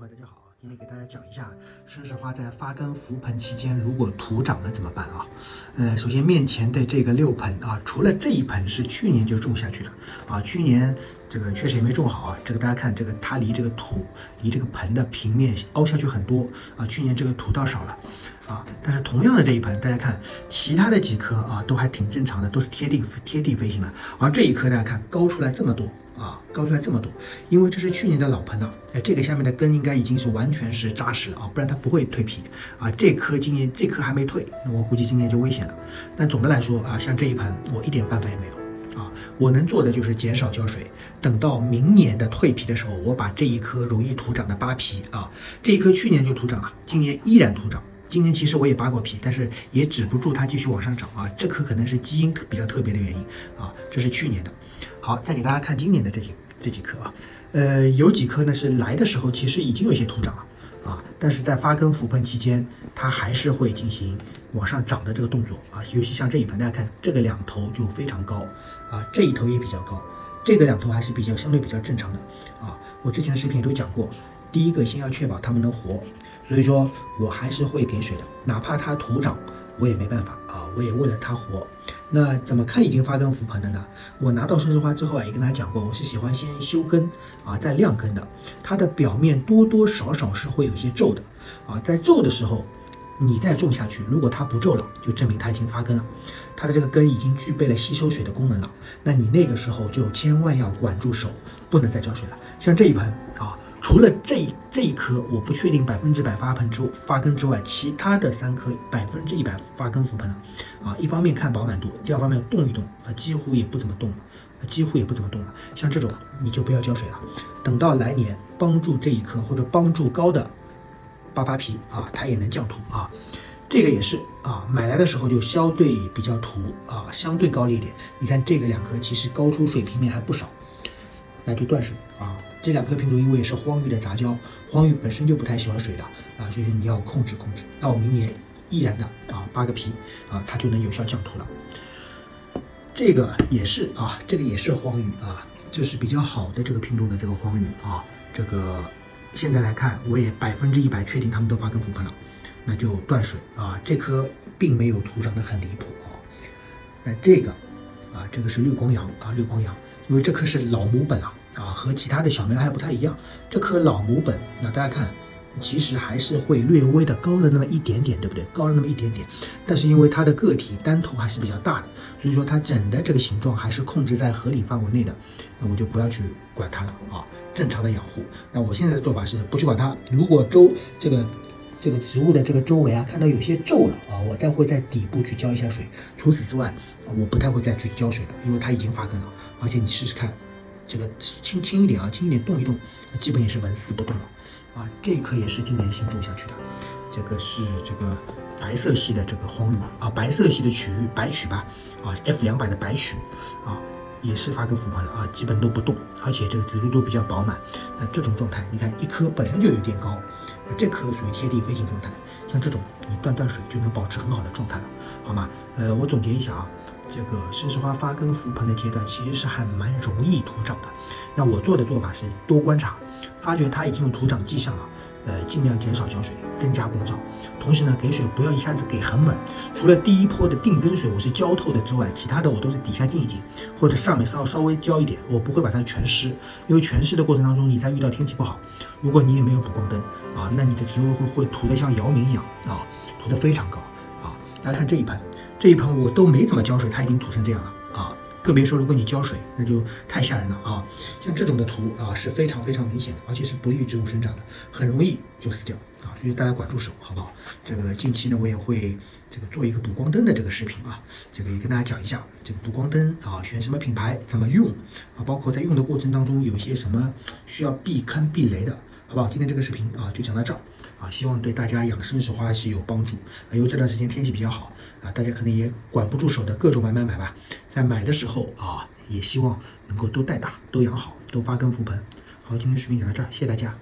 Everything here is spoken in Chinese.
大家好，今天给大家讲一下生石花在发根扶盆期间，如果土长了怎么办啊？呃，首先面前的这个六盆啊，除了这一盆是去年就种下去的啊，去年这个确实也没种好啊。这个大家看，这个它离这个土离这个盆的平面凹下去很多啊，去年这个土倒少了啊。但是同样的这一盆，大家看其他的几棵啊，都还挺正常的，都是贴地贴地飞行的，而这一棵大家看高出来这么多。啊，高出来这么多，因为这是去年的老盆了，哎，这个下面的根应该已经是完全是扎实了啊，不然它不会蜕皮啊。这棵今年这棵还没蜕，那我估计今年就危险了。但总的来说啊，像这一盆我一点办法也没有啊，我能做的就是减少浇水，等到明年的蜕皮的时候，我把这一棵容易土长的扒皮啊，这一棵去年就土长了，今年依然土长。今年其实我也扒过皮，但是也止不住它继续往上涨啊。这棵可能是基因比较特别的原因啊。这是去年的。好，再给大家看今年的这几这几棵啊。呃，有几棵呢是来的时候其实已经有些土长了啊，但是在发根扶盆期间，它还是会进行往上涨的这个动作啊。尤其像这一盆，大家看这个两头就非常高啊，这一头也比较高，这个两头还是比较相对比较正常的啊。我之前的视频都讲过。第一个先要确保它们能活，所以说我还是会给水的，哪怕它徒长，我也没办法啊，我也为了它活。那怎么看已经发根浮盆的呢？我拿到生石花之后啊，也跟大家讲过，我是喜欢先修根啊，再晾根的。它的表面多多少少是会有些皱的啊，在皱的时候，你再种下去，如果它不皱了，就证明它已经发根了，它的这个根已经具备了吸收水的功能了。那你那个时候就千万要管住手，不能再浇水了。像这一盆啊。除了这这一颗我不确定百分之百发盆之发根之外，其他的三颗百分之一百发根扶盆了啊！一方面看饱满度，第二方面动一动啊，几乎也不怎么动了，几乎也不怎么动了。像这种你就不要浇水了，等到来年帮助这一颗或者帮助高的扒扒皮啊，它也能降土啊。这个也是啊，买来的时候就相对比较土啊，相对高了一点。你看这个两颗其实高出水平面还不少，那就断水啊。这两棵品种因为也是荒域的杂交，荒域本身就不太喜欢水的啊，所以你要控制控制。到明年依然的啊扒个皮啊，它就能有效降土了。这个也是啊，这个也是荒域啊，这是比较好的这个品种的这个荒域啊。这个现在来看，我也百分之一百确定它们都发根腐盆了，那就断水啊。这颗并没有土长得很离谱啊。那这个啊，这个是绿光阳啊，绿光阳，因为这颗是老母本啊。啊，和其他的小苗还不太一样。这颗老母本，那大家看，其实还是会略微的高了那么一点点，对不对？高了那么一点点。但是因为它的个体单头还是比较大的，所以说它整的这个形状还是控制在合理范围内的。那我就不要去管它了啊，正常的养护。那我现在的做法是不去管它。如果周这个这个植物的这个周围啊，看到有些皱了啊，我再会在底部去浇一下水。除此之外，我不太会再去浇水了，因为它已经发根了。而且你试试看。这个轻轻一点啊，轻一点动一动，基本也是纹丝不动了啊。这一颗也是今年新种下去的，这个是这个白色系的这个荒芋啊，白色系的曲玉白曲吧啊，F 两百的白曲啊，也是发根腐盆了啊，基本都不动，而且这个植株都比较饱满。那这种状态，你看一颗本身就有点高，这颗属于贴地飞行状态，像这种你断断水就能保持很好的状态了，好吗？呃，我总结一下啊。这个生石花发根扶盆的阶段，其实是还蛮容易土长的。那我做的做法是多观察，发觉它已经有土长迹象了，呃，尽量减少浇水，增加光照。同时呢，给水不要一下子给很猛。除了第一波的定根水我是浇透的之外，其他的我都是底下浸一浸，或者上面稍稍微浇一点，我不会把它全湿。因为全湿的过程当中，你再遇到天气不好，如果你也没有补光灯啊，那你的植物会会涂得像姚明一样啊，涂得非常高啊。大家看这一盆。这一盆我都没怎么浇水，它已经土成这样了啊！更别说如果你浇水，那就太吓人了啊！像这种的土啊是非常非常明显的，而且是不利于植物生长的，很容易就死掉啊！所以大家管住手，好不好？这个近期呢，我也会这个做一个补光灯的这个视频啊，这个也跟大家讲一下这个补光灯啊，选什么品牌，怎么用啊，包括在用的过程当中有一些什么需要避坑避雷的。好不好？今天这个视频啊，就讲到这儿啊，希望对大家养生石花是有帮助。因为这段时间天气比较好啊，大家可能也管不住手的，各种买买买吧。在买的时候啊，也希望能够都带大，都养好，都发根覆盆。好，今天视频讲到这儿，谢谢大家。